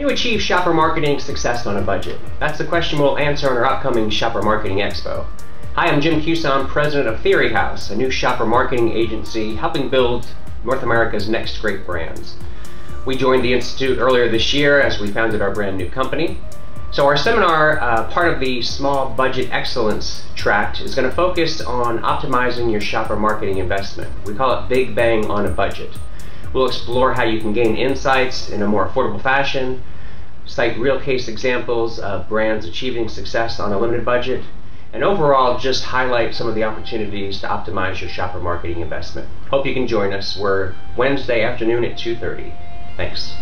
Can you achieve shopper marketing success on a budget? That's the question we'll answer on our upcoming Shopper Marketing Expo. Hi, I'm Jim Cusson, president of Theory House, a new shopper marketing agency helping build North America's next great brands. We joined the Institute earlier this year as we founded our brand new company. So our seminar, uh, part of the Small Budget Excellence tract, is going to focus on optimizing your shopper marketing investment. We call it Big Bang on a Budget. We'll explore how you can gain insights in a more affordable fashion, cite real case examples of brands achieving success on a limited budget, and overall just highlight some of the opportunities to optimize your shopper marketing investment. Hope you can join us. We're Wednesday afternoon at 2.30. Thanks.